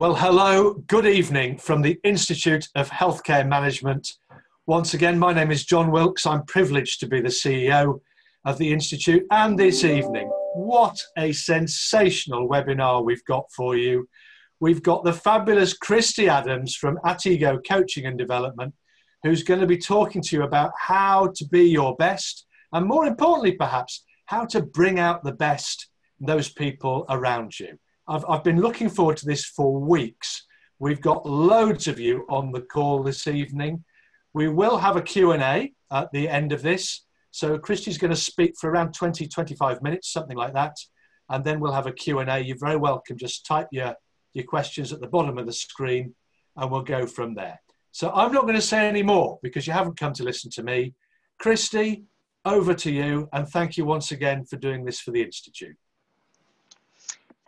Well, hello, good evening from the Institute of Healthcare Management. Once again, my name is John Wilkes. I'm privileged to be the CEO of the Institute. And this evening, what a sensational webinar we've got for you. We've got the fabulous Kristi Adams from Atigo Coaching and Development, who's going to be talking to you about how to be your best, and more importantly, perhaps, how to bring out the best in those people around you. I've, I've been looking forward to this for weeks. We've got loads of you on the call this evening. We will have a Q&A at the end of this. So Kristi's going to speak for around 20, 25 minutes, something like that. And then we'll have a Q&A. You're very welcome. Just type your, your questions at the bottom of the screen and we'll go from there. So I'm not going to say any more because you haven't come to listen to me. Kristi, over to you. And thank you once again for doing this for the Institute.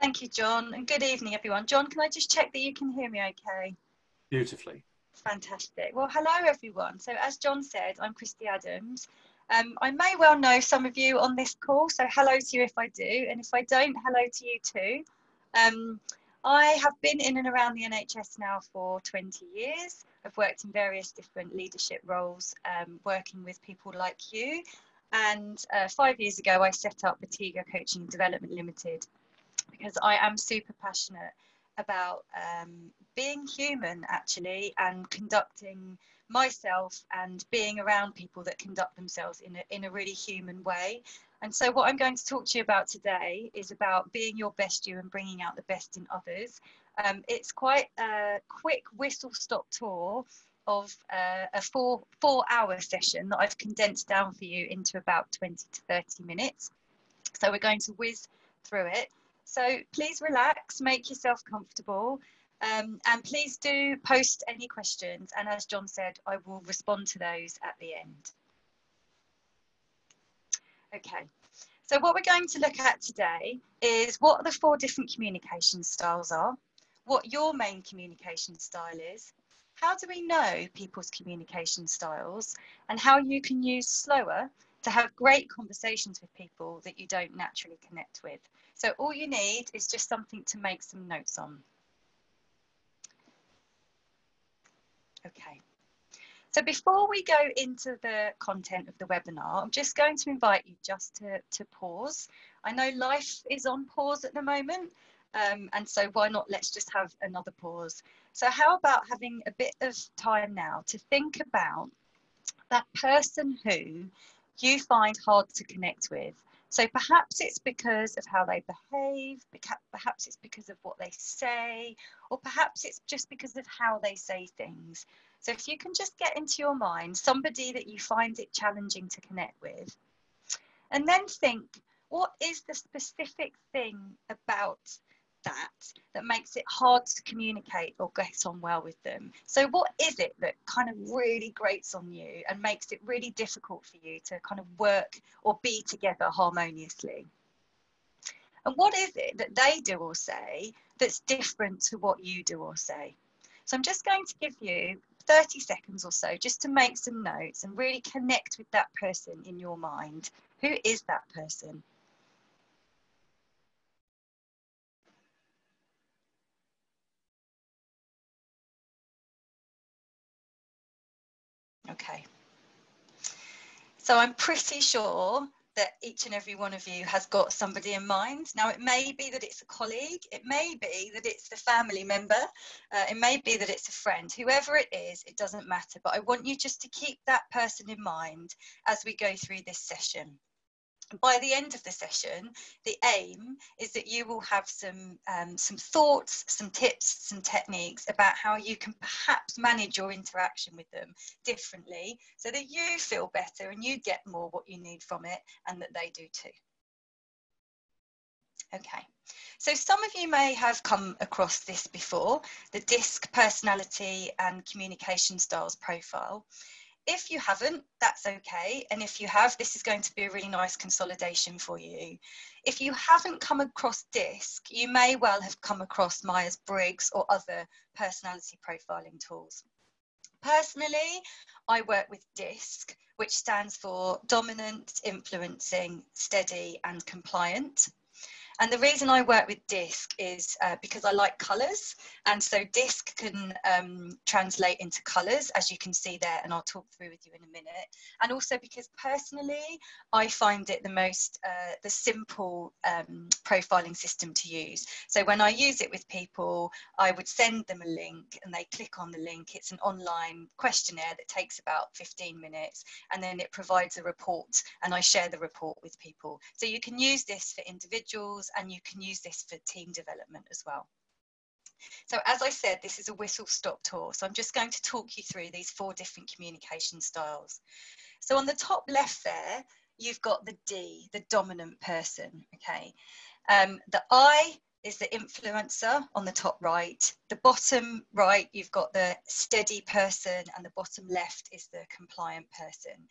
Thank you, John, and good evening, everyone. John, can I just check that you can hear me okay? Beautifully. Fantastic. Well, hello, everyone. So, as John said, I'm Kristi Adams. Um, I may well know some of you on this call, so hello to you if I do, and if I don't, hello to you too. Um, I have been in and around the NHS now for 20 years. I've worked in various different leadership roles, um, working with people like you. And uh, five years ago, I set up Atigo Coaching and Development Limited, because I am super passionate about um, being human actually and conducting myself and being around people that conduct themselves in a, in a really human way. And so, what I'm going to talk to you about today is about being your best you and bringing out the best in others. Um, it's quite a quick whistle stop tour of uh, a four four hour session that I've condensed down for you into about 20 to 30 minutes. So, we're going to whiz through it. So please relax, make yourself comfortable, um, and please do post any questions. And as John said, I will respond to those at the end. Okay, so what we're going to look at today is what the four different communication styles are, what your main communication style is, how do we know people's communication styles, and how you can use slower to have great conversations with people that you don't naturally connect with. So all you need is just something to make some notes on. Okay. So before we go into the content of the webinar, I'm just going to invite you just to, to pause. I know life is on pause at the moment, um, and so why not let's just have another pause. So how about having a bit of time now to think about that person who you find hard to connect with so perhaps it's because of how they behave, perhaps it's because of what they say, or perhaps it's just because of how they say things. So if you can just get into your mind somebody that you find it challenging to connect with, and then think, what is the specific thing about that that makes it hard to communicate or get on well with them. So, what is it that kind of really grates on you and makes it really difficult for you to kind of work or be together harmoniously? And what is it that they do or say that's different to what you do or say? So, I'm just going to give you 30 seconds or so just to make some notes and really connect with that person in your mind. Who is that person? Okay. So I'm pretty sure that each and every one of you has got somebody in mind. Now, it may be that it's a colleague, it may be that it's a family member, uh, it may be that it's a friend. Whoever it is, it doesn't matter. But I want you just to keep that person in mind as we go through this session by the end of the session, the aim is that you will have some, um, some thoughts, some tips, some techniques about how you can perhaps manage your interaction with them differently so that you feel better and you get more what you need from it and that they do too. Okay, so some of you may have come across this before, the DISC personality and communication styles profile. If you haven't, that's okay. And if you have, this is going to be a really nice consolidation for you. If you haven't come across DISC, you may well have come across Myers Briggs or other personality profiling tools. Personally, I work with DISC, which stands for Dominant, Influencing, Steady, and Compliant. And the reason I work with DISC is uh, because I like colours. And so DISC can um, translate into colours, as you can see there, and I'll talk through with you in a minute. And also because personally, I find it the most, uh, the simple um, profiling system to use. So when I use it with people, I would send them a link and they click on the link. It's an online questionnaire that takes about 15 minutes and then it provides a report and I share the report with people. So you can use this for individuals and you can use this for team development as well. So as I said, this is a whistle stop tour. So I'm just going to talk you through these four different communication styles. So on the top left there, you've got the D, the dominant person, okay? Um, the I is the influencer on the top right. The bottom right, you've got the steady person, and the bottom left is the compliant person.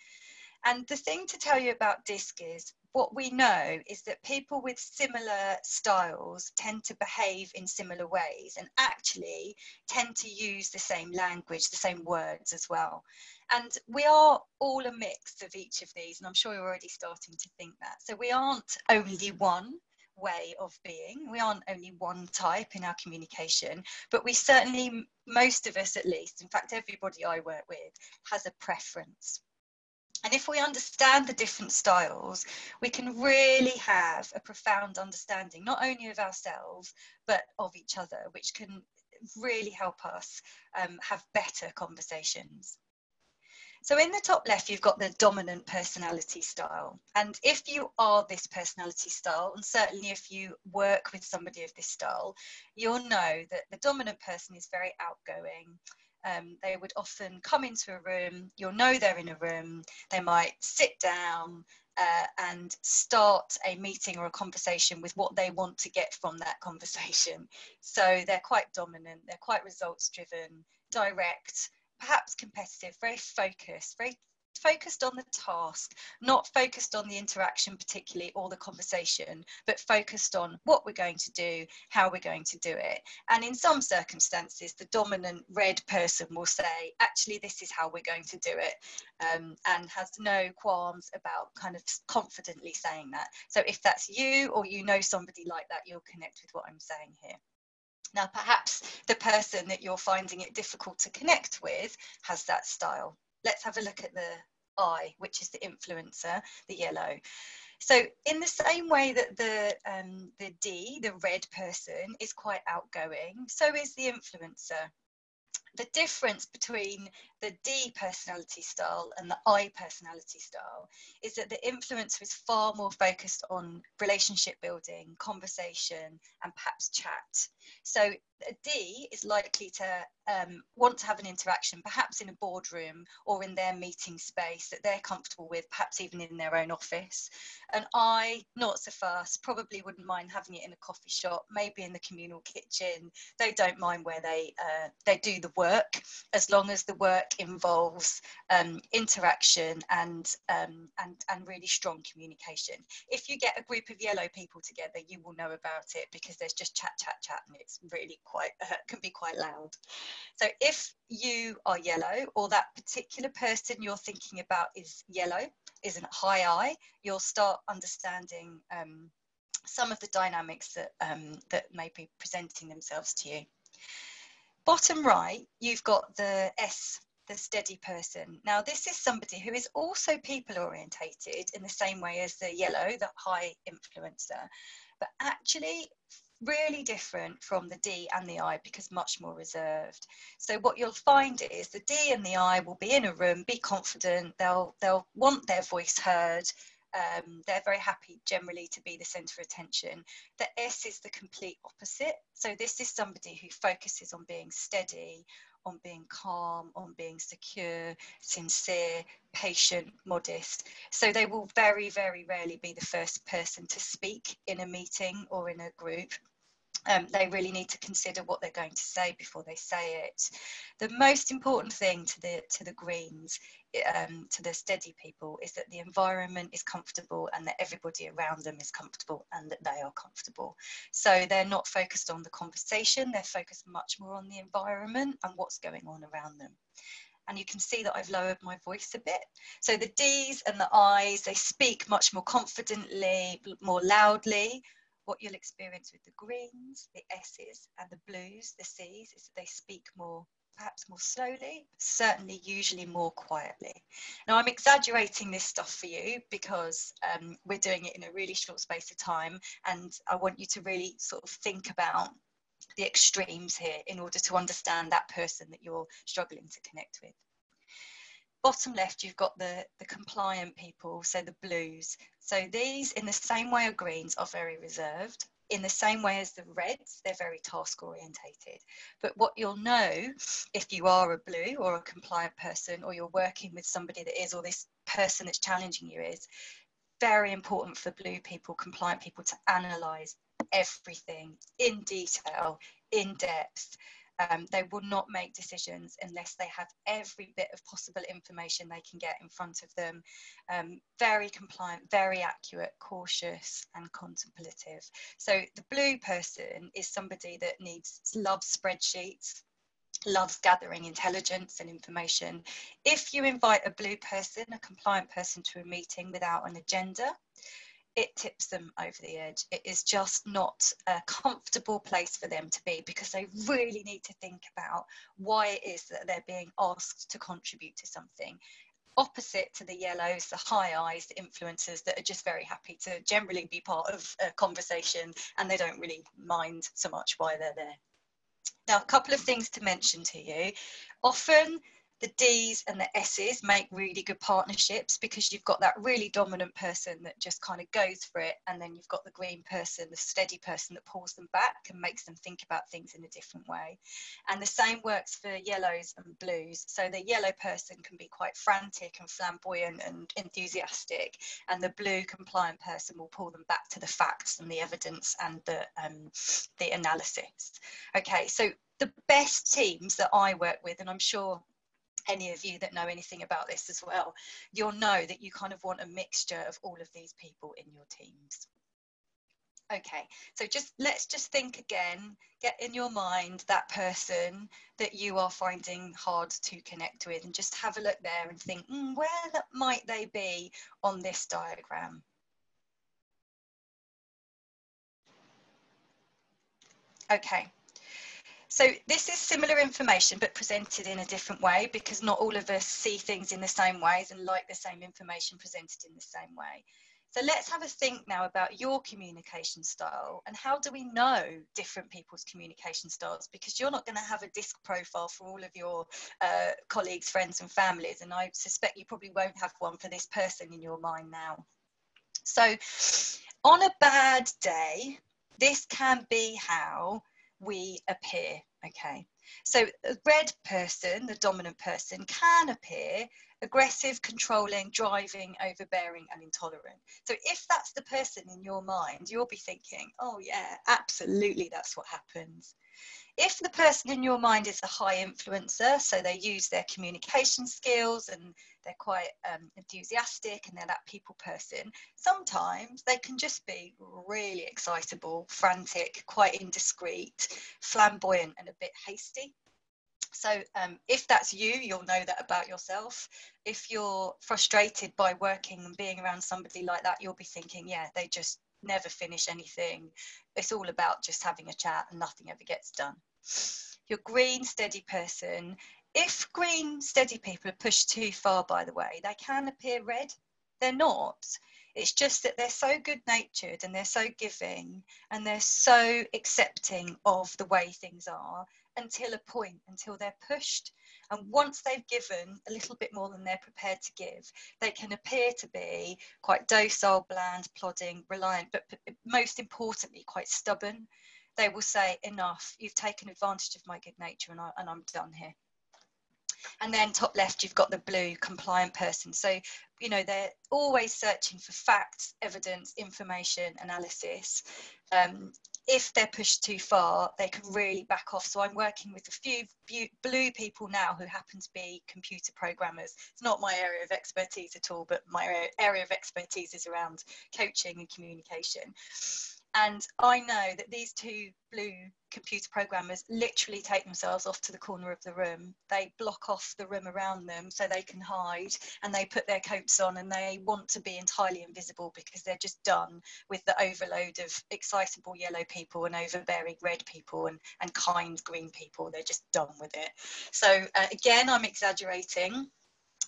And the thing to tell you about DISC is what we know is that people with similar styles tend to behave in similar ways and actually tend to use the same language, the same words as well. And we are all a mix of each of these, and I'm sure you're already starting to think that. So we aren't only one way of being. We aren't only one type in our communication, but we certainly, most of us at least, in fact, everybody I work with, has a preference. And if we understand the different styles, we can really have a profound understanding, not only of ourselves, but of each other, which can really help us um, have better conversations. So in the top left, you've got the dominant personality style. And if you are this personality style, and certainly if you work with somebody of this style, you'll know that the dominant person is very outgoing. Um, they would often come into a room, you'll know they're in a room, they might sit down uh, and start a meeting or a conversation with what they want to get from that conversation. So they're quite dominant, they're quite results driven, direct, perhaps competitive, very focused, very focused on the task, not focused on the interaction particularly or the conversation, but focused on what we're going to do, how we're going to do it. And in some circumstances, the dominant red person will say, actually, this is how we're going to do it, um, and has no qualms about kind of confidently saying that. So if that's you or you know somebody like that, you'll connect with what I'm saying here. Now, perhaps the person that you're finding it difficult to connect with has that style. Let's have a look at the I, which is the influencer, the yellow. So in the same way that the um, the D, the red person, is quite outgoing, so is the influencer the difference between the D personality style and the I personality style is that the influencer is far more focused on relationship building, conversation, and perhaps chat. So a D is likely to um, want to have an interaction, perhaps in a boardroom or in their meeting space that they're comfortable with, perhaps even in their own office. And I, not so fast, probably wouldn't mind having it in a coffee shop, maybe in the communal kitchen. They don't mind where they uh, they do the work, as long as the work involves um, interaction and um, and and really strong communication. If you get a group of yellow people together, you will know about it because there's just chat, chat, chat, and it's really quite uh, can be quite loud. So if you are yellow or that particular person you're thinking about is yellow, is an high I, you'll start understanding um, some of the dynamics that, um, that may be presenting themselves to you. Bottom right, you've got the S, the steady person. Now, this is somebody who is also people orientated in the same way as the yellow, the high influencer, but actually really different from the D and the I because much more reserved. So what you'll find is the D and the I will be in a room, be confident, they'll they'll want their voice heard. Um, they're very happy generally to be the centre of attention. The S is the complete opposite. So this is somebody who focuses on being steady, on being calm, on being secure, sincere, patient, modest. So they will very, very rarely be the first person to speak in a meeting or in a group um, they really need to consider what they're going to say before they say it. The most important thing to the to the Greens, um, to the steady people, is that the environment is comfortable and that everybody around them is comfortable and that they are comfortable. So they're not focused on the conversation; they're focused much more on the environment and what's going on around them and you can see that I've lowered my voice a bit. So the D's and the I's, they speak much more confidently, more loudly, What you'll experience with the greens, the S's, and the blues, the C's, is that they speak more perhaps more slowly, certainly usually more quietly. Now I'm exaggerating this stuff for you because um, we're doing it in a really short space of time and I want you to really sort of think about the extremes here in order to understand that person that you're struggling to connect with. Bottom left, you've got the, the compliant people, so the blues. So these, in the same way as greens, are very reserved in the same way as the reds, they're very task orientated. But what you'll know if you are a blue or a compliant person or you're working with somebody that is, or this person that's challenging you is, very important for blue people, compliant people to analyze everything in detail, in depth, um, they will not make decisions unless they have every bit of possible information they can get in front of them. Um, very compliant, very accurate, cautious, and contemplative. So the blue person is somebody that needs loves spreadsheets, loves gathering intelligence and information. If you invite a blue person, a compliant person to a meeting without an agenda, it tips them over the edge. It is just not a comfortable place for them to be because they really need to think about why it is that they're being asked to contribute to something. Opposite to the yellows, the high eyes, the influencers that are just very happy to generally be part of a conversation and they don't really mind so much why they're there. Now, a couple of things to mention to you. Often the D's and the S's make really good partnerships because you've got that really dominant person that just kind of goes for it, and then you've got the green person, the steady person that pulls them back and makes them think about things in a different way. And the same works for yellows and blues. So the yellow person can be quite frantic and flamboyant and enthusiastic, and the blue compliant person will pull them back to the facts and the evidence and the um, the analysis. Okay, so the best teams that I work with, and I'm sure any of you that know anything about this as well, you'll know that you kind of want a mixture of all of these people in your teams. Okay, so just let's just think again, get in your mind that person that you are finding hard to connect with and just have a look there and think, mm, where might they be on this diagram? Okay, so this is similar information but presented in a different way because not all of us see things in the same ways and like the same information presented in the same way. So let's have a think now about your communication style and how do we know different people's communication styles? Because you're not going to have a disc profile for all of your uh, colleagues, friends, and families, and I suspect you probably won't have one for this person in your mind now. So, on a bad day, this can be how we appear. Okay, so a red person, the dominant person, can appear aggressive, controlling, driving, overbearing, and intolerant. So if that's the person in your mind, you'll be thinking, oh, yeah, absolutely, that's what happens. If the person in your mind is a high influencer, so they use their communication skills and they're quite um, enthusiastic and they're that people person, sometimes they can just be really excitable, frantic, quite indiscreet, flamboyant, and a bit hasty. So um, if that's you, you'll know that about yourself. If you're frustrated by working and being around somebody like that, you'll be thinking, yeah, they just never finish anything. It's all about just having a chat and nothing ever gets done. Your green, steady person. If green, steady people are pushed too far, by the way, they can appear red. They're not. It's just that they're so good natured and they're so giving and they're so accepting of the way things are until a point, until they're pushed. And once they've given a little bit more than they're prepared to give, they can appear to be quite docile, bland, plodding, reliant, but most importantly, quite stubborn. They will say, Enough, you've taken advantage of my good nature, and, I, and I'm done here. And then top left, you've got the blue compliant person. So, you know, they're always searching for facts, evidence, information, analysis. Um, if they're pushed too far, they can really back off. So I'm working with a few blue people now who happen to be computer programmers. It's not my area of expertise at all, but my area of expertise is around coaching and communication. And I know that these two blue computer programmers literally take themselves off to the corner of the room. They block off the room around them so they can hide and they put their coats on and they want to be entirely invisible because they're just done with the overload of excitable yellow people and overbearing red people and, and kind green people. They're just done with it. So uh, again, I'm exaggerating,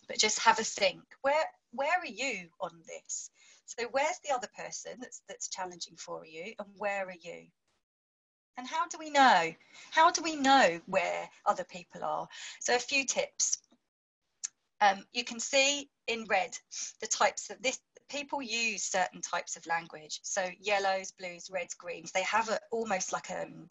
but just have a think. Where, where are you on this? So where's the other person that's, that's challenging for you and where are you? And how do we know? How do we know where other people are? So a few tips. Um, you can see in red the types of this people use certain types of language. So yellows, blues, reds, greens, they have a, almost like a, um,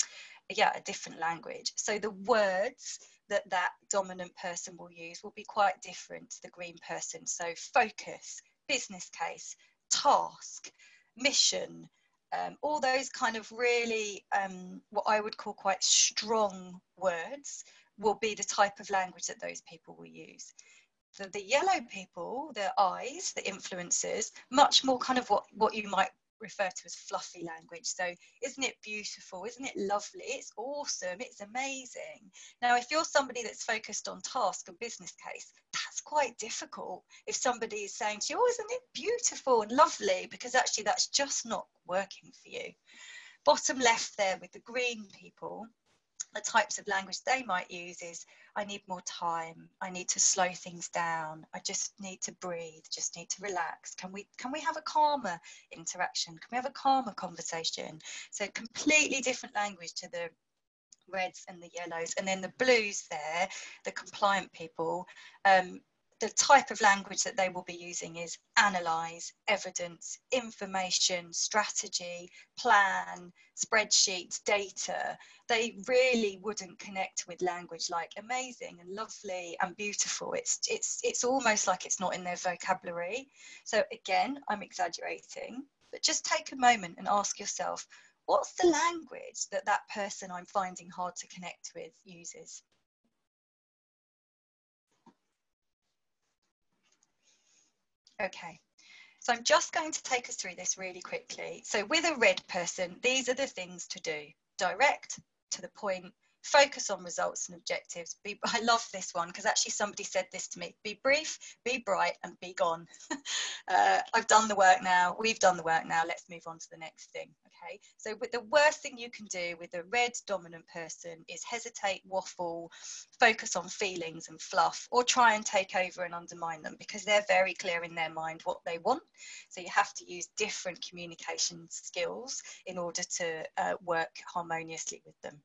yeah, a different language. So the words that that dominant person will use will be quite different to the green person. So focus, business case, task, mission, um, all those kind of really um, what I would call quite strong words will be the type of language that those people will use. For the yellow people, the eyes, the influencers, much more kind of what, what you might refer to as fluffy language. So, isn't it beautiful? Isn't it lovely? It's awesome. It's amazing. Now, if you're somebody that's focused on task and business case, quite difficult. If somebody is saying to you, Oh, isn't it beautiful and lovely? Because actually, that's just not working for you. Bottom left there with the green people, the types of language they might use is I need more time. I need to slow things down. I just need to breathe, just need to relax. Can we can we have a calmer interaction? Can we have a calmer conversation? So completely different language to the reds and the yellows. And then the blues there, the compliant people, um, the type of language that they will be using is analyze, evidence, information, strategy, plan, spreadsheets, data. They really wouldn't connect with language like amazing and lovely and beautiful. It's it's it's almost like it's not in their vocabulary. So again, I'm exaggerating, but just take a moment and ask yourself, what's the language that that person I'm finding hard to connect with uses? Okay, so I'm just going to take us through this really quickly. So with a red person, these are the things to do. Direct, to the point, focus on results and objectives. Be, I love this one because actually somebody said this to me be brief, be bright, and be gone. uh, I've done the work now. We've done the work now. Let's move on to the next thing. Okay. So, with the worst thing you can do with a red dominant person is hesitate, waffle, focus on feelings and fluff, or try and take over and undermine them because they're very clear in their mind what they want. So, you have to use different communication skills in order to uh, work harmoniously with them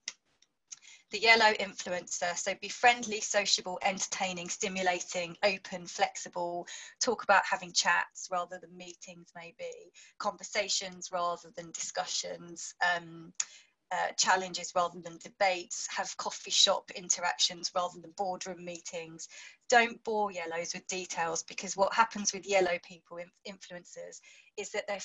the yellow influencer. So be friendly, sociable, entertaining, stimulating, open, flexible. Talk about having chats rather than meetings, maybe conversations rather than discussions. Um, uh, challenges rather than debates, have coffee shop interactions rather than boardroom meetings. Don't bore yellows with details because what happens with yellow people, influencers, is that they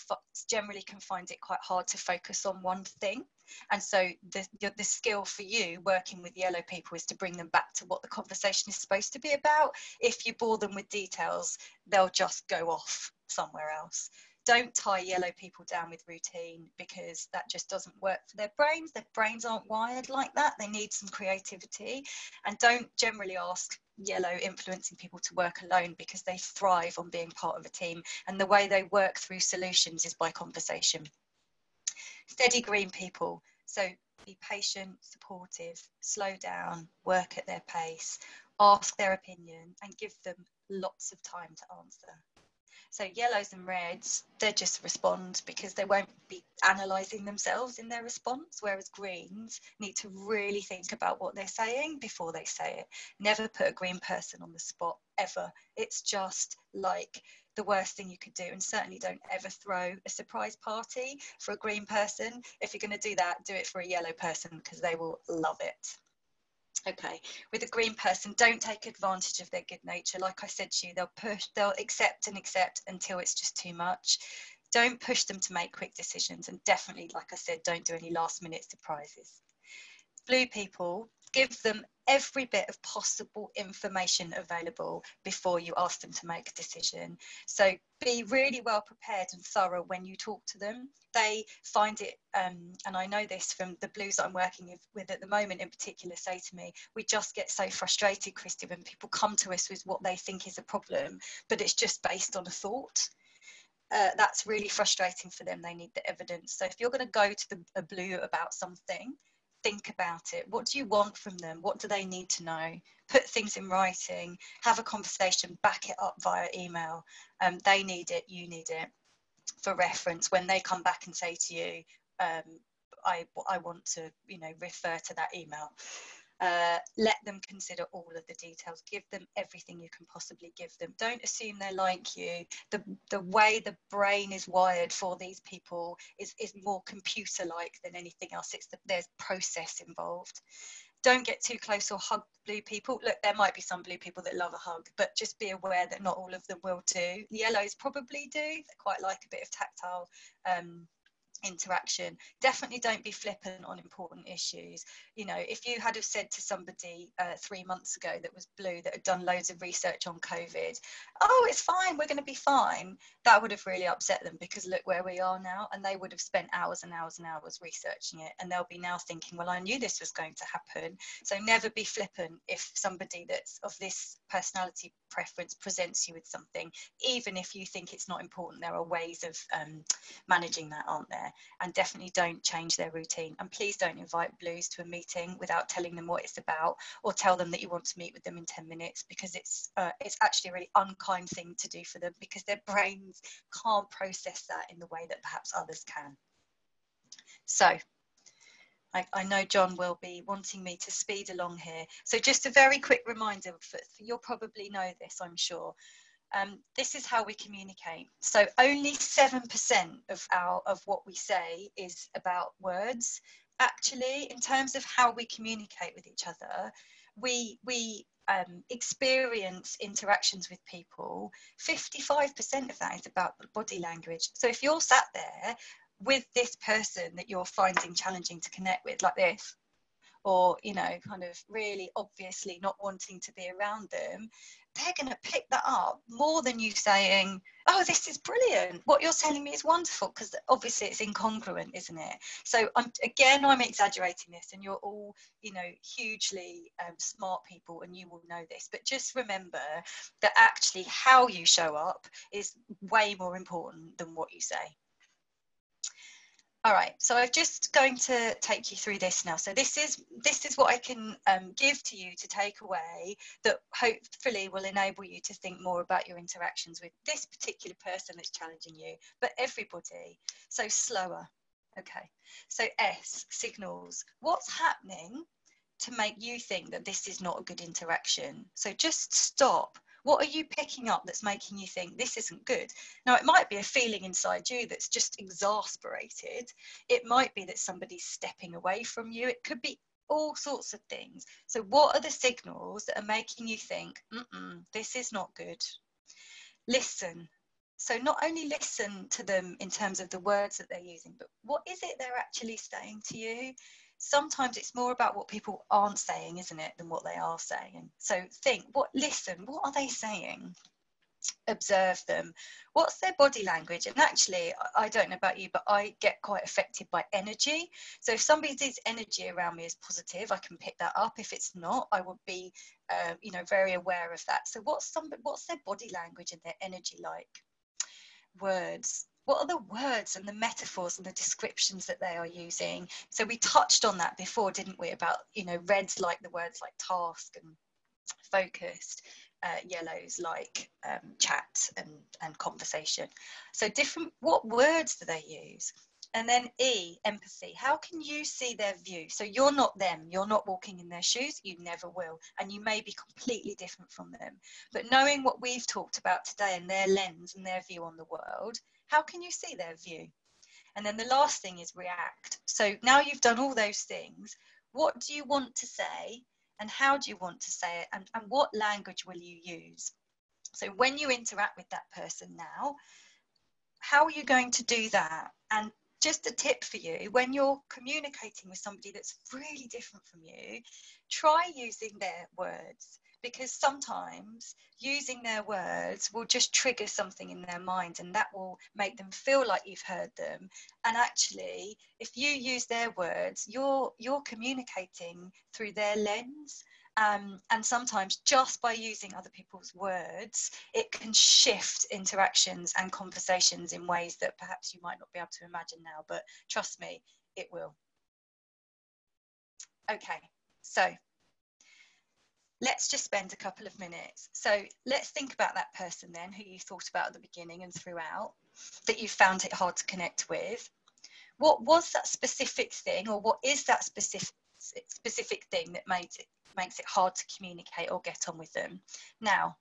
generally can find it quite hard to focus on one thing. And so the, the skill for you working with yellow people is to bring them back to what the conversation is supposed to be about. If you bore them with details, they'll just go off somewhere else don't tie yellow people down with routine because that just doesn't work for their brains. Their brains aren't wired like that. They need some creativity. And don't generally ask yellow influencing people to work alone because they thrive on being part of a team. And the way they work through solutions is by conversation. Steady green people. So be patient, supportive, slow down, work at their pace, ask their opinion, and give them lots of time to answer. So yellows and reds, they just respond because they won't be analysing themselves in their response, whereas greens need to really think about what they're saying before they say it. Never put a green person on the spot, ever. It's just like the worst thing you could do and certainly don't ever throw a surprise party for a green person if you're going to do that do it for a yellow person because they will love it Okay, with a green person, don't take advantage of their good nature. Like I said to you, they'll push, they'll accept and accept until it's just too much. Don't push them to make quick decisions, and definitely, like I said, don't do any last minute surprises. Blue people, give them every bit of possible information available before you ask them to make a decision. So be really well prepared and thorough when you talk to them. They find it, um, and I know this from the blues that I'm working with at the moment in particular, say to me, we just get so frustrated, Kristi, when people come to us with what they think is a problem, but it's just based on a thought. Uh, that's really frustrating for them. They need the evidence. So if you're going to go to the, a blue about something, think about it. What do you want from them? What do they need to know? Put things in writing, have a conversation, back it up via email. Um, they need it, you need it for reference when they come back and say to you, um, I, I want to, you know, refer to that email. Uh, let them consider all of the details. Give them everything you can possibly give them. Don't assume they're like you. The, the way the brain is wired for these people is, is more computer like than anything else. It's the, there's process involved. Don't get too close or hug blue people. Look, there might be some blue people that love a hug, but just be aware that not all of them will do. Yellows probably do. They quite like a bit of tactile um, interaction. Definitely don't be flippant on important issues. You know if you had have said to somebody uh, three months ago that was blue that had done loads of research on covid oh it's fine we're going to be fine that would have really upset them because look where we are now and they would have spent hours and hours and hours researching it and they'll be now thinking well i knew this was going to happen. So never be flippant if somebody that's of this personality preference presents you with something even if you think it's not important there are ways of um, managing that aren't there and definitely don't change their routine. And please don't invite blues to a meeting without telling them what it's about or tell them that you want to meet with them in 10 minutes because it's uh, it's actually a really unkind thing to do for them because their brains can't process that in the way that perhaps others can. So I, I, know John will be wanting me to speed along here. So just a very quick reminder, for, you'll probably know this, I'm sure, um, this is how we communicate. So only 7% of our of what we say is about words. Actually, in terms of how we communicate with each other, we we um, experience interactions with people. 55% of that is about body language. So if you're sat there with this person that you're finding challenging to connect with, like this, or you know kind of really obviously not wanting to be around them they're going to pick that up more than you saying oh this is brilliant. What you're telling me is wonderful because obviously it's incongruent isn't it? So i'm again i'm exaggerating this and you're all you know hugely um, smart people and you will know this but just remember that actually how you show up is way more important than what you say all right, so I'm just going to take you through this now. So this is this is what I can um, give to you to take away that hopefully will enable you to think more about your interactions with this particular person that's challenging you, but everybody. So slower. Okay. So S signals. What's happening to make you think that this is not a good interaction? So just stop what are you picking up that's making you think this isn't good? Now, it might be a feeling inside you that's just exasperated. It might be that somebody's stepping away from you. It could be all sorts of things. So, what are the signals that are making you think, this is not good? Listen. So, not only listen to them in terms of the words that they're using, but what is it they're actually saying to you? Sometimes it's more about what people aren't saying, isn't it, than what they are saying. So think, what listen, what are they saying? Observe them. What's their body language? And actually, I don't know about you, but I get quite affected by energy. So if somebody's energy around me is positive, I can pick that up. If it's not, I would be, uh, you know, very aware of that. So what's some, what's their body language and their energy like? Words what are the words and the metaphors and the descriptions that they are using so we touched on that before didn't we about you know reds like the words like task and focused uh, yellows like um, chat and, and conversation so different what words do they use and then E, empathy. How can you see their view? So you're not them, you're not walking in their shoes, you never will. And you may be completely different from them. But knowing what we've talked about today and their lens and their view on the world, how can you see their view? And then the last thing is react. So now you've done all those things, what do you want to say and how do you want to say it and, and what language will you use? So when you interact with that person now, how are you going to do that? And just a tip for you when you're communicating with somebody that's really different from you, try using their words because sometimes using their words will just trigger something in their mind and that will make them feel like you've heard them and actually if you use their words you're you're communicating through their lens um, and sometimes just by using other people's words, it can shift interactions and conversations in ways that perhaps you might not be able to imagine now, but trust me, it will. Okay, so let's just spend a couple of minutes. So let's think about that person then who you thought about at the beginning and throughout that you found it hard to connect with. What was that specific thing or what is that specific specific thing that made it makes it hard to communicate or get on with them. Now,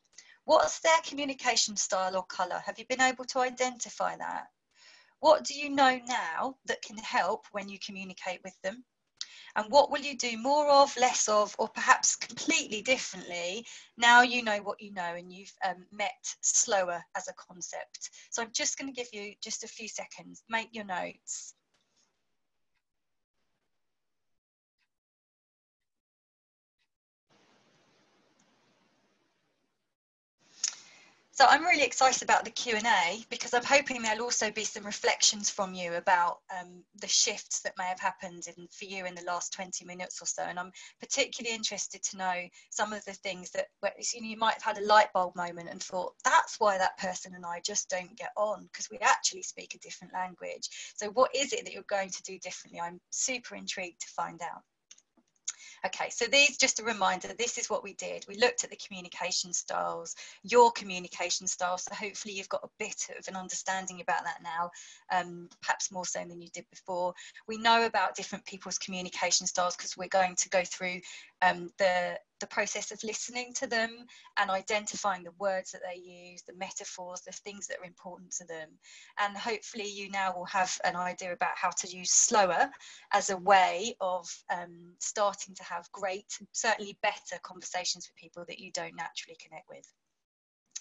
what's their communication style or colour? Have you been able to identify that? What do you know now that can help when you communicate with them? And what will you do more of, less of, or perhaps completely differently now you know what you know and you've um, met slower as a concept? So I'm just going to give you just a few seconds. Make your notes. So I'm really excited about the Q&A because I'm hoping there'll also be some reflections from you about um, the shifts that may have happened in, for you in the last 20 minutes or so. And I'm particularly interested to know some of the things that you, know, you might have had a light bulb moment and thought, that's why that person and I just don't get on because we actually speak a different language. So what is it that you're going to do differently? I'm super intrigued to find out. Okay, so these, just a reminder, this is what we did. We looked at the communication styles, your communication style, so hopefully you've got a bit of an understanding about that now, um, perhaps more so than you did before. We know about different people's communication styles because we're going to go through um, the the process of listening to them and identifying the words that they use, the metaphors, the things that are important to them. And hopefully, you now will have an idea about how to use slower as a way of um, starting to have great, certainly better conversations with people that you don't naturally connect with.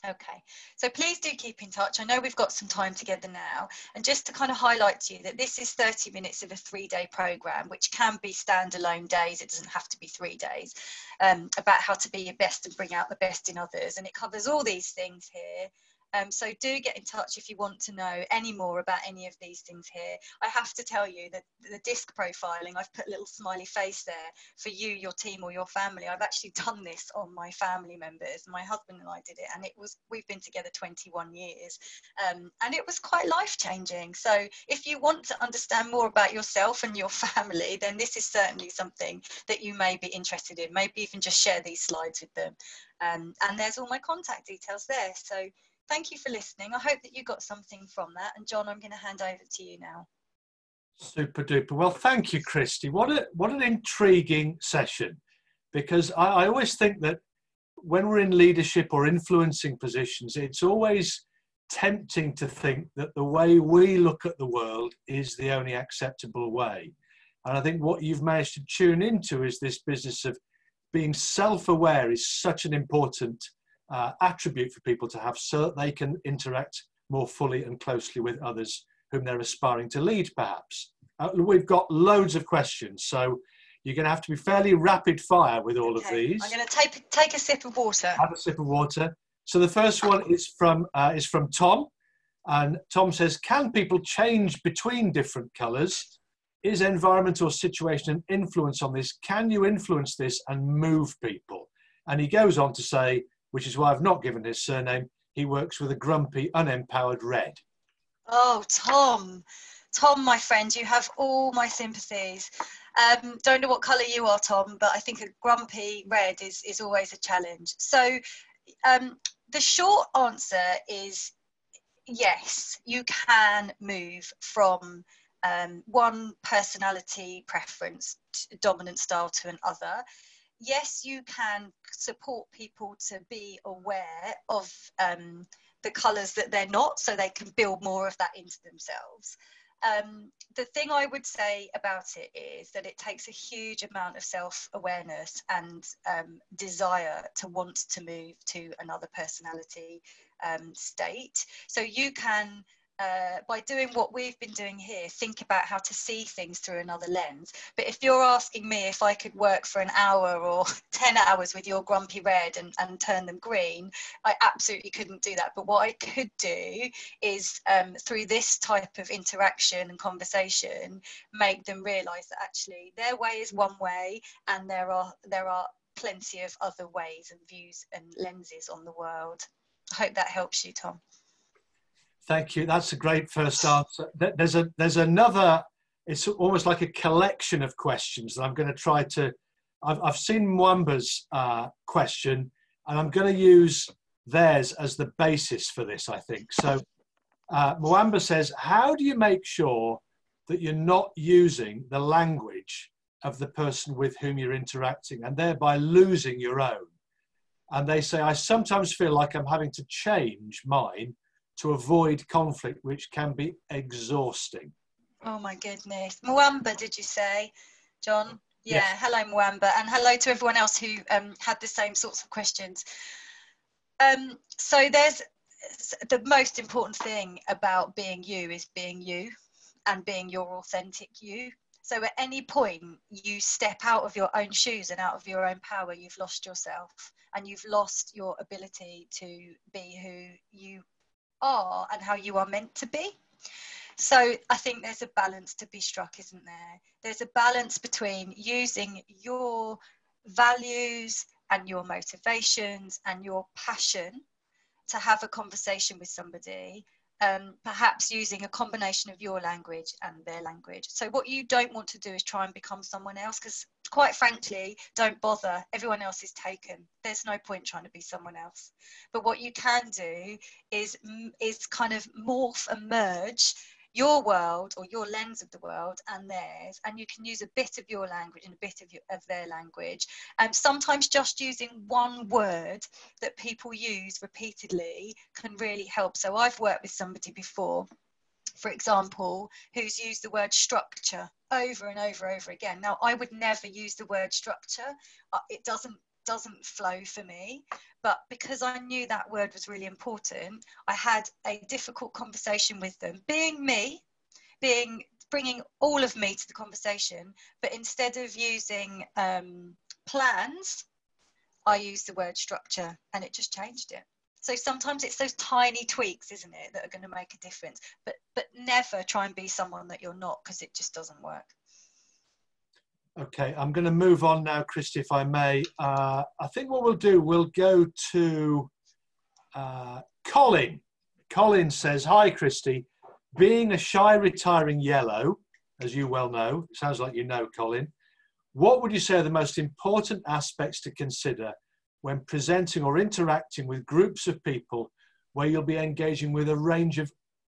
Okay, so please do keep in touch. I know we've got some time together now. And just to kind of highlight to you that this is 30 minutes of a three day program, which can be standalone days, it doesn't have to be three days, um, about how to be your best and bring out the best in others. And it covers all these things here um, so do get in touch if you want to know any more about any of these things here. I have to tell you that the disc profiling, I've put a little smiley face there for you, your team or your family. I've actually done this on my family members. My husband and I did it and it was, we've been together 21 years um, and it was quite life changing. So if you want to understand more about yourself and your family, then this is certainly something that you may be interested in. Maybe even just share these slides with them. Um, and there's all my contact details there. So thank you for listening. I hope that you got something from that. And John, I'm going to hand over to you now. Super duper. Well, thank you, Kristi. What a what an intriguing session, because I, I always think that when we're in leadership or influencing positions, it's always tempting to think that the way we look at the world is the only acceptable way. And I think what you've managed to tune into is this business of being self aware is such an important uh, attribute for people to have so that they can interact more fully and closely with others whom they're aspiring to lead, perhaps. Uh, we've got loads of questions, so you're going to have to be fairly rapid fire with all okay. of these. I'm going to take, take a sip of water. Have a sip of water. So the first one is from, uh, is from Tom. And Tom says, can people change between different colours? Is environment or situation an influence on this? Can you influence this and move people? And he goes on to say, which is why I've not given his surname. He works with a grumpy, unempowered red. Oh, Tom. Tom, my friend, you have all my sympathies. Um, don't know what colour you are, Tom, but I think a grumpy red is, is always a challenge. So um, the short answer is yes, you can move from um, one personality preference, dominant style to another yes, you can support people to be aware of um, the colours that they're not, so they can build more of that into themselves. Um, the thing I would say about it is that it takes a huge amount of self awareness and um, desire to want to move to another personality um, state. So you can uh, by doing what we've been doing here, think about how to see things through another lens. But if you're asking me if I could work for an hour or 10 hours with your grumpy red and, and turn them green, I absolutely couldn't do that. But what I could do is um, through this type of interaction and conversation, make them realize that actually their way is one way and there are, there are plenty of other ways and views and lenses on the world. I hope that helps you, Tom. Thank you. That's a great first answer. There's a there's another. It's almost like a collection of questions that I'm going to try to. I've I've seen Mwamba's uh, question, and I'm going to use theirs as the basis for this. I think so. Uh, Mwamba says, "How do you make sure that you're not using the language of the person with whom you're interacting, and thereby losing your own?" And they say, "I sometimes feel like I'm having to change mine." To avoid conflict, which can be exhausting. Oh my goodness. Mwamba, did you say, John? Yeah, yes. hello, Mwamba, and hello to everyone else who um, had the same sorts of questions. Um, so, there's the most important thing about being you is being you and being your authentic you. So, at any point you step out of your own shoes and out of your own power, you've lost yourself and you've lost your ability to be who you are and how you are meant to be. So I think there's a balance to be struck, isn't there? There's a balance between using your values and your motivations and your passion to have a conversation with somebody um, perhaps using a combination of your language and their language. So, what you don't want to do is try and become someone else because, quite frankly, don't bother. Everyone else is taken. There's no point trying to be someone else. But what you can do is, is kind of morph and merge your world or your lens of the world and theirs and you can use a bit of your language and a bit of, your, of their language and sometimes just using one word that people use repeatedly can really help so i've worked with somebody before for example, who's used the word structure over and over and over again. Now, I would never use the word structure. Uh, it doesn't doesn't flow for me. But because I knew that word was really important, I had a difficult conversation with them, being me, being bringing all of me to the conversation. But instead of using um, plans, I used the word structure, and it just changed it. So sometimes it's those tiny tweaks, isn't it, that are going to make a difference. But but never try and be someone that you're not because it just doesn't work. Okay, I'm going to move on now, Kristi, if I may. Uh, I think what we'll do, we'll go to uh, Colin. Colin says, Hi, Kristi. Being a shy, retiring yellow, as you well know, sounds like you know, Colin, what would you say are the most important aspects to consider when presenting or interacting with groups of people where you'll be engaging with a range of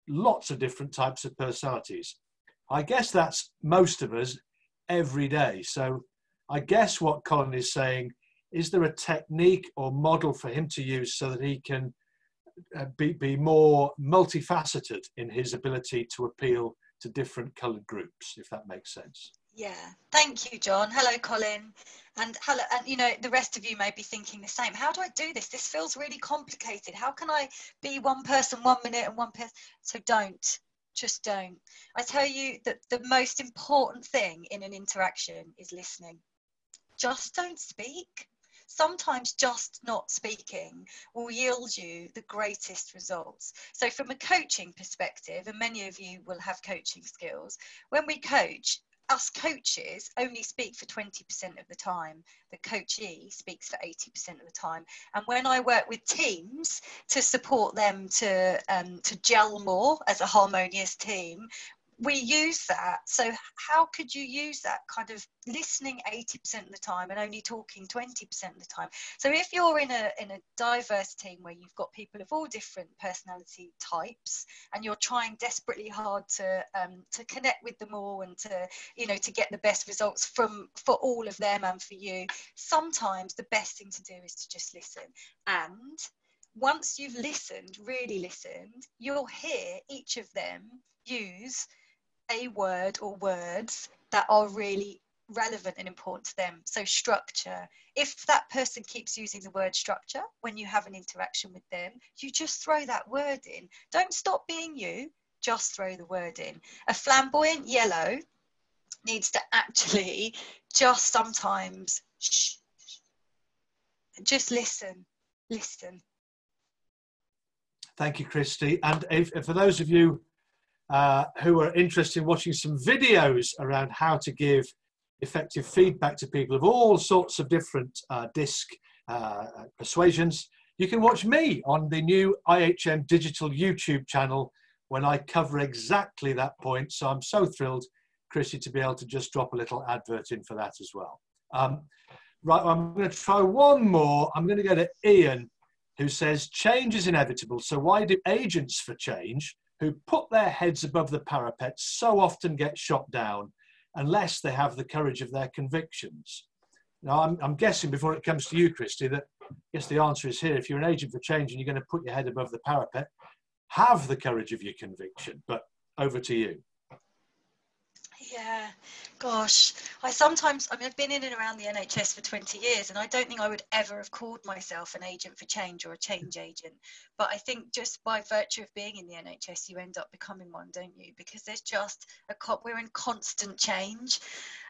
lots of different types of personalities? I guess that's most of us every day. So I guess what Colin is saying is there a technique or model for him to use so that he can uh, be, be more multifaceted in his ability to appeal to different coloured groups, if that makes sense? Yeah, thank you, John. Hello, Colin, and hello, and you know the rest of you may be thinking the same. How do I do this? This feels really complicated. How can I be one person one minute and one person? So don't just don't. I tell you that the most important thing in an interaction is listening. Just don't speak. Sometimes just not speaking will yield you the greatest results. So, from a coaching perspective, and many of you will have coaching skills, when we coach, us coaches only speak for 20% of the time. The coachee speaks for 80% of the time. And when I work with teams to support them to, um, to gel more as a harmonious team, we use that. So how could you use that kind of listening 80% of the time and only talking 20% of the time? So if you're in a in a diverse team where you've got people of all different personality types and you're trying desperately hard to um, to connect with them all and to you know to get the best results from for all of them and for you, sometimes the best thing to do is to just listen and once you've listened, really listened, you'll hear each of them use a word or words that are really relevant and important to them. So, structure. If that person keeps using the word structure when you have an interaction with them, you just throw that word in. Don't stop being you, just throw the word in. A flamboyant yellow needs to actually just sometimes shh, just listen, listen. Thank you, Kristi. And if, for those of you uh, who are interested in watching some videos around how to give effective feedback to people of all sorts of different uh, DISC uh, persuasions, you can watch me on the new IHM digital YouTube channel when I cover exactly that point. So I'm so thrilled, Chrissy, to be able to just drop a little advert in for that as well. Um, right, I'm going to try one more. I'm going to go to Ian, who says change is inevitable. So why do agents for change who put their heads above the parapet so often get shot down unless they have the courage of their convictions? Now, I'm, I'm guessing before it comes to you, Kristi, that I guess the answer is here. If you're an agent for change and you're going to put your head above the parapet, have the courage of your conviction. But over to you. Yeah, gosh, I sometimes, I mean, I've been in and around the NHS for 20 years, and I don't think I would ever have called myself an agent for change or a change agent. But I think just by virtue of being in the NHS, you end up becoming one, don't you? Because there's just a, cop, we're in constant change.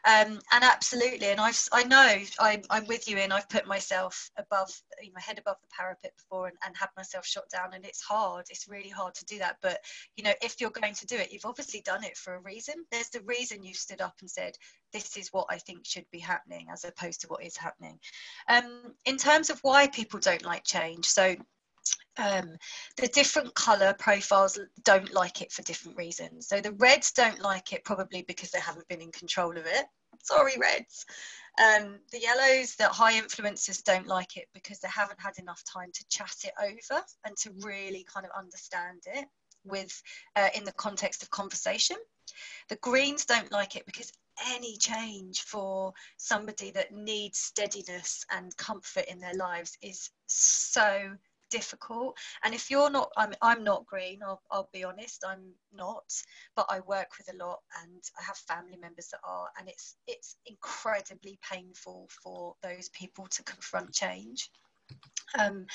Um, and absolutely, and I've, I know I'm, I'm with you, and I've put myself above, my head above the parapet before and, and had myself shot down, and it's hard. It's really hard to do that. But, you know, if you're going to do it, you've obviously done it for a reason. There's the reason you stood up and said, this is what I think should be happening, as opposed to what is happening. Um, in terms of why people don't like change, so um, the different color profiles don't like it for different reasons. So the reds don't like it probably because they haven't been in control of it. Sorry, reds. Um, the yellows, that high influencers don't like it because they haven't had enough time to chat it over and to really kind of understand it with uh, in the context of conversation. The greens don't like it because any change for somebody that needs steadiness and comfort in their lives is so difficult. And if you're not i'm, I'm not green I'll, I'll be honest i'm not but i work with a lot and i have family members that are and it's it's incredibly painful for those people to confront change. Um,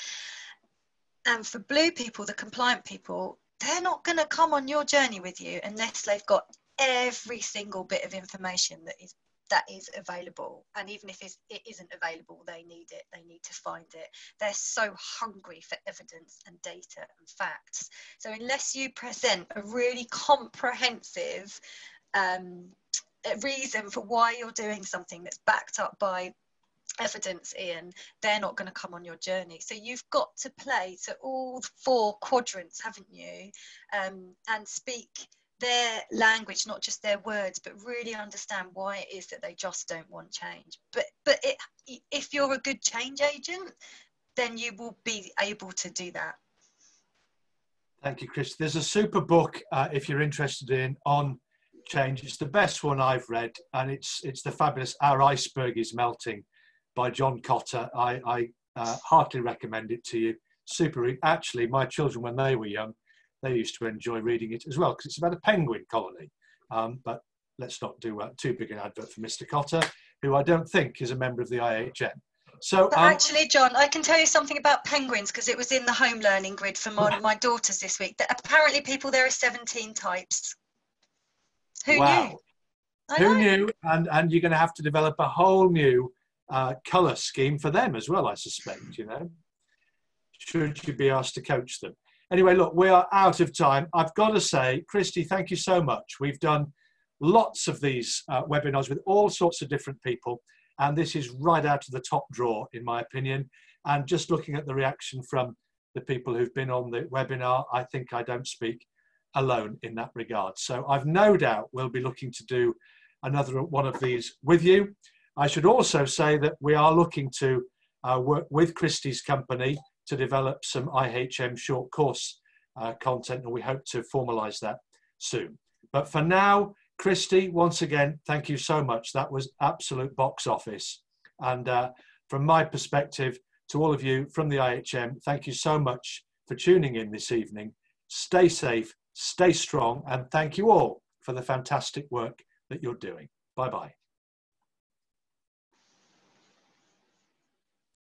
and for blue people the compliant people they're not going to come on your journey with you unless they've got every single bit of information that is that is available. And even if it isn't available they need it. They need to find it. They're so hungry for evidence and data and facts. So unless you present a really comprehensive um, reason for why you're doing something that's backed up by evidence ian they're not going to come on your journey. So you've got to play to all four quadrants haven't you? Um, and speak their language, not just their words, but really understand why it is that they just don't want change. But but it, if you're a good change agent, then you will be able to do that. Thank you, Chris. There's a super book uh, if you're interested in on change. It's the best one I've read, and it's it's the fabulous "Our Iceberg Is Melting" by John Kotter. I, I uh, heartily recommend it to you. Super. Actually, my children, when they were young, they used to enjoy reading it as well because it's about a penguin colony. Um, but let's not do uh, too big an advert for Mr. Kotter, who I don't think is a member of the IHM. So um, actually, John, I can tell you something about penguins because it was in the home learning grid for my, my daughters this week. That apparently, people there are 17 types. Who wow. knew? I Who know. knew? And and you're going to have to develop a whole new uh, color scheme for them as well. I suspect. You know, should you be asked to coach them? Anyway, look, we are out of time. I've got to say, Kristi, thank you so much. We've done lots of these uh, webinars with all sorts of different people, and this is right out of the top drawer, in my opinion. And just looking at the reaction from the people who've been on the webinar, I think I don't speak alone in that regard. So I've no doubt we'll be looking to do another one of these with you. I should also say that we are looking to uh, work with Kristi's company to develop some IHM short course uh, content, and we hope to formalize that soon. But for now, Kristi, once again, thank you so much. That was absolute box office. And uh, from my perspective, to all of you from the IHM, thank you so much for tuning in this evening. Stay safe, stay strong, and thank you all for the fantastic work that you're doing. Bye bye.